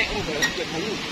Second.